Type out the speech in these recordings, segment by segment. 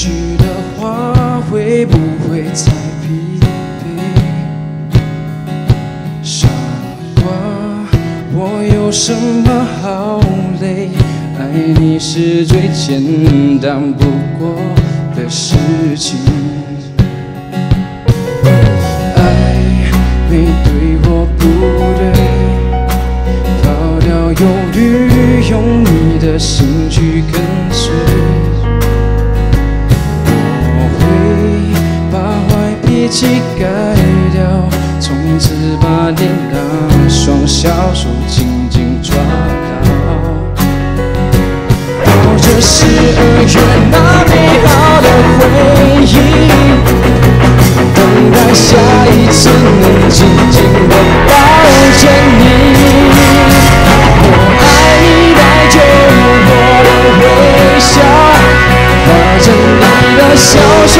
许的话会不会太疲惫？傻瓜，我有什么好累？爱你是最简单不过的事情。着十二月那美好的回忆，等待下一次能紧紧地抱着你。我爱你带着我的微笑，拉着你的小手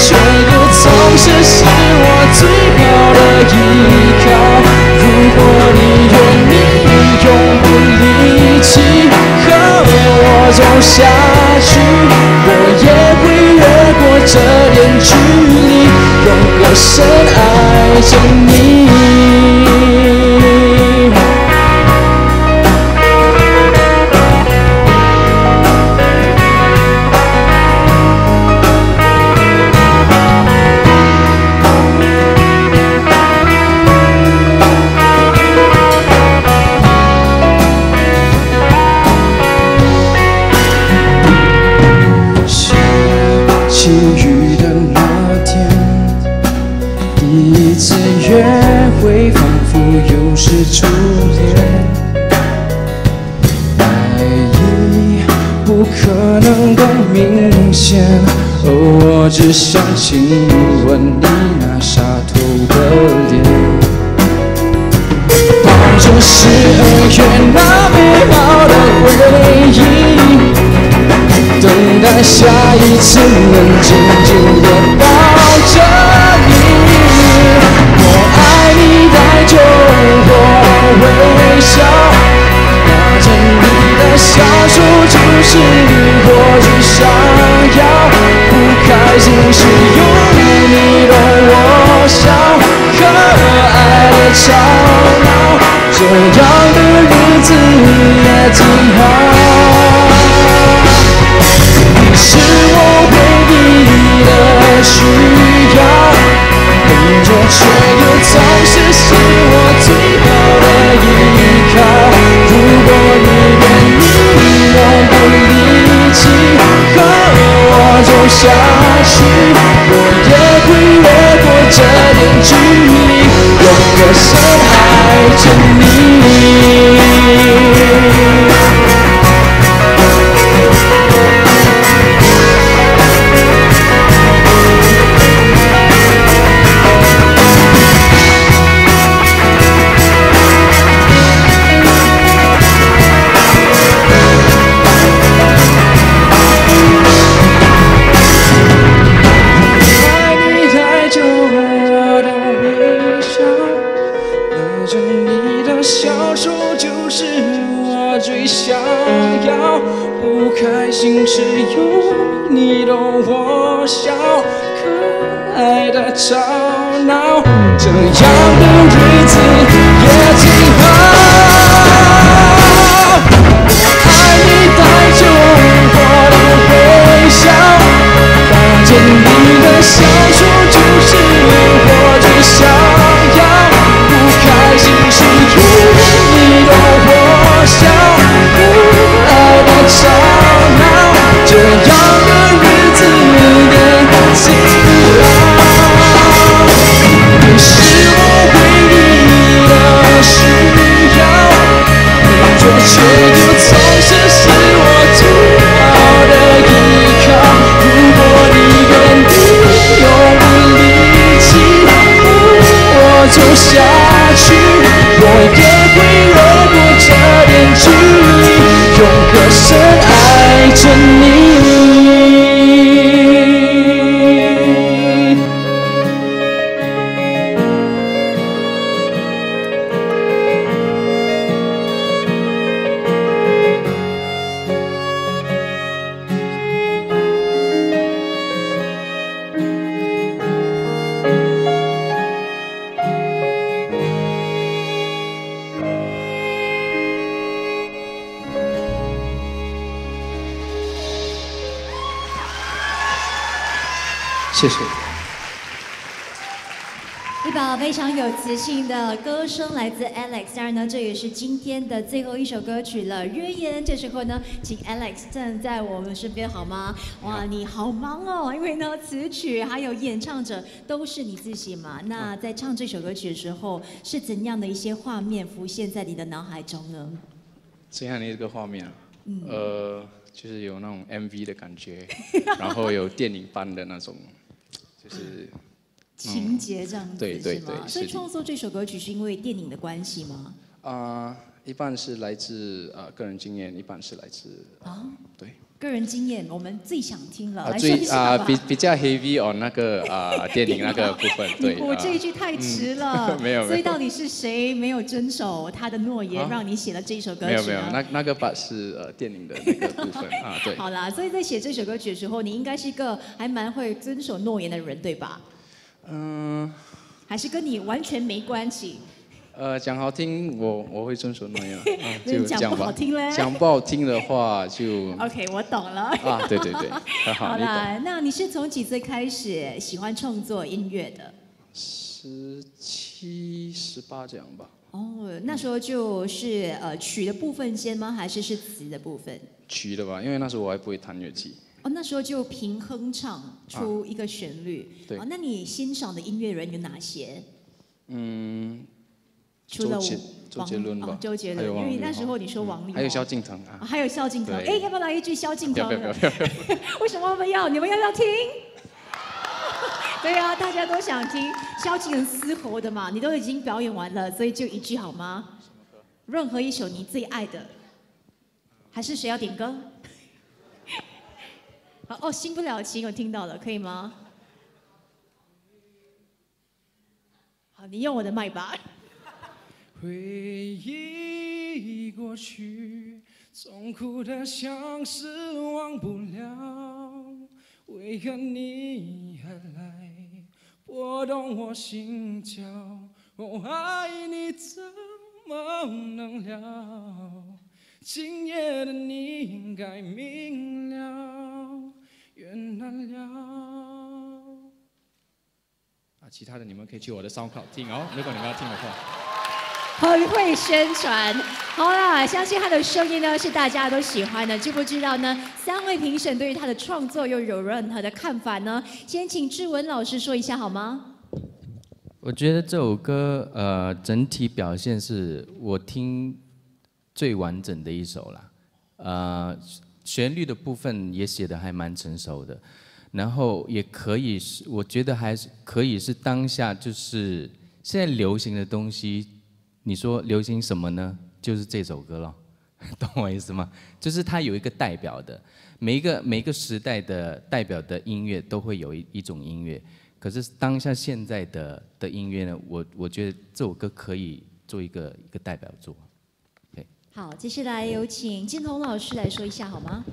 却又总是是我最好的依靠。如果你愿意用点力气和我走下去，我也会越过这点距离，用歌声爱着你。只想亲吻你那沙土的脸。抱着十二月那美好的回忆，等待下一次能紧紧的抱着吵闹，这样的日子也挺好。你是我唯一的需要，笨拙却又总是是我最好的依靠。如果你愿意用点力气和我走下去，我也会越过这点距离，用歌声爱着。我笑，可爱的吵闹，这样的日子也挺好。爱你带着我的微笑，发现你的小说就是我最想谢谢。一把非常有磁性的歌声来自 Alex，当然呢，这也是今天的最后一首歌曲了。约言，这时候呢，请 Alex 站在我们身边好吗？哇，你好忙哦，因为呢，词曲还有演唱者都是你自己嘛。那在唱这首歌曲的时候，是怎样的一些画面浮现在你的脑海中呢？怎样的一个画面啊？呃，就是有那种 MV 的感觉，然后有电影般的那种，就是情节这样子对对是吗？对所以创作这首歌曲是因为电影的关系吗？啊、一半是来自呃个人经验，一半是来自啊，对个人经验，我们最想听了，啊来说最啊、一下吧。比比较 heavy on 那个啊、电影那个部分，对我这一啊句太迟了，嗯 没有没有所以到底是谁没有遵守他的诺言，啊让你写了这一首歌曲？没有没有，那那个 part 是呃电影的那个部分啊，对。好啦，所以在写这首歌曲的时候，你应该是一个还蛮会遵守诺言的人，对吧？嗯、还是跟你完全没关系？呃，讲好听，我我会遵守诺言了，啊，那讲不。好听嘞 讲不好听的话就 OK，我懂了。啊，对对对，很好，你懂。好啦，那你是从几岁开始喜欢创作音乐的？十七、十八这样吧。哦，那时候就是呃曲的部分先吗？还是是词的部分？曲的吧，因为那时候我还不会弹乐器。哦，那时候就凭哼唱出一个旋律。对哦，那你欣赏的音乐人有哪些？嗯，除了周杰周王杰伦吧哦周杰伦，因为那时候你说王力宏，还有萧敬腾啊啊。还有萧敬腾。哎，要不要来一句萧敬腾不要不要不要不要！为什么我们要？你们要不要听？对啊，大家都想听萧敬腾嘶吼的嘛，你都已经表演完了，所以就一句好吗？任何一首你最爱的，还是谁要点歌？好哦，新不了情，我听到了，可以吗？好，你用我的麦吧。回忆过去，痛苦的相思忘不了，为何你还来拨动我心跳？我爱你怎么能了？今夜的你应该明了，缘难了。啊，其他的你们可以去我的 SoundCloud 听哦，如果你们要听的话。很会宣传。好啦，相信他的声音呢是大家都喜欢的。知不知道呢？三位评审对于他的创作又有任何的看法呢？先请志文老师说一下好吗？我觉得这首歌呃整体表现是我听最完整的一首啦，呃旋律的部分也写的还蛮成熟的，然后也可以是我觉得还是可以是当下就是现在流行的东西，你说流行什么呢？就是这首歌了，懂我意思吗？就是它有一个代表的，每一个每一个时代的代表的音乐都会有一一种音乐。可是当下现在的的音乐呢，我我觉得这首歌可以做一个一个代表作。好，接下来有请金童老师来说一下好吗？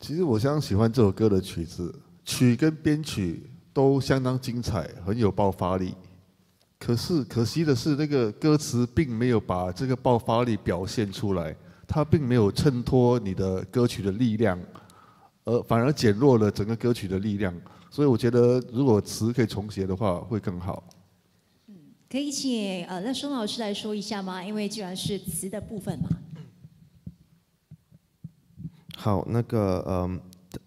其实我相当喜欢这首歌的曲子，曲跟编曲都相当精彩，很有爆发力。可是可惜的是，那个歌词并没有把这个爆发力表现出来，它并没有衬托你的歌曲的力量，而反而减弱了整个歌曲的力量。所以我觉得，如果词可以重写的话，会更好。可以请呃那孙老师来说一下吗？因为既然是词的部分嘛。好，那个嗯，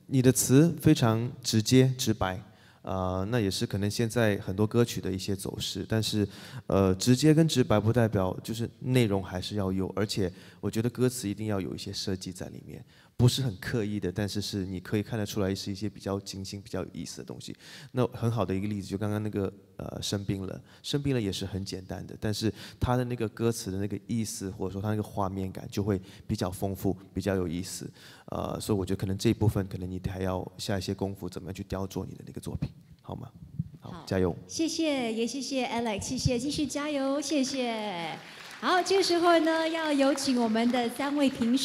你的词非常直接直白，啊，那也是可能现在很多歌曲的一些走势。但是，呃，直接跟直白不代表就是内容还是要有，而且我觉得歌词一定要有一些设计在里面，不是很刻意的，但是是你可以看得出来是一些比较精心、比较有意思的东西。那很好的一个例子，就刚刚那个呃生病了，生病了也是很简单的，但是他的那个歌词的那个意思，或者说他那个画面感就会比较丰富，比较有意思。呃，所以我觉得可能这一部分可能你还要下一些功夫，怎么样去雕琢你的那个作品，好吗？好，加油！谢谢，也谢谢 Alex，谢谢，继续加油，谢谢。好，这个时候呢，要有请我们的三位评审。